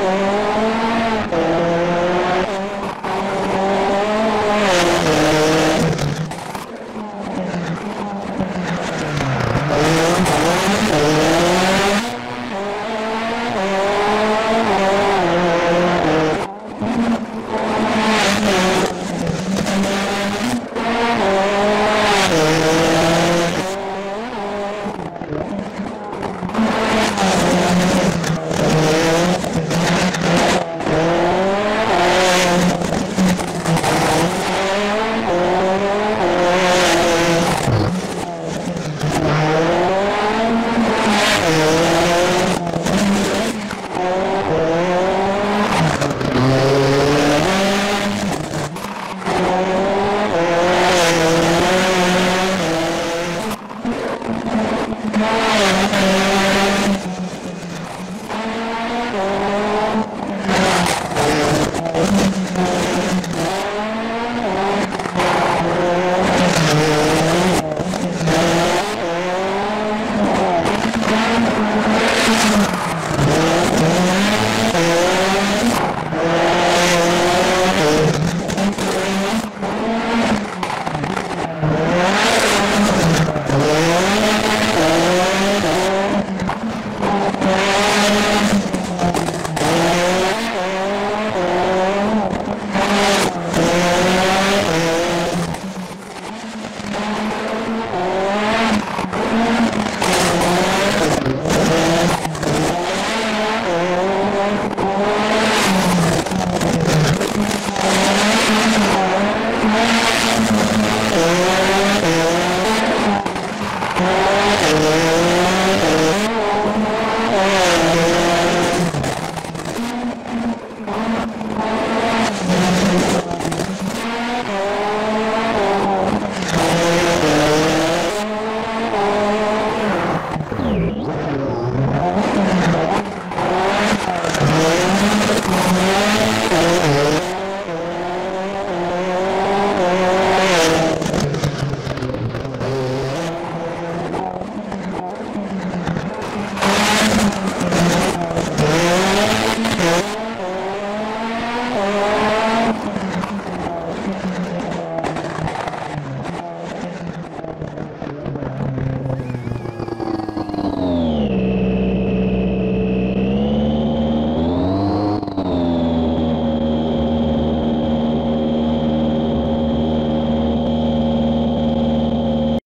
Oh.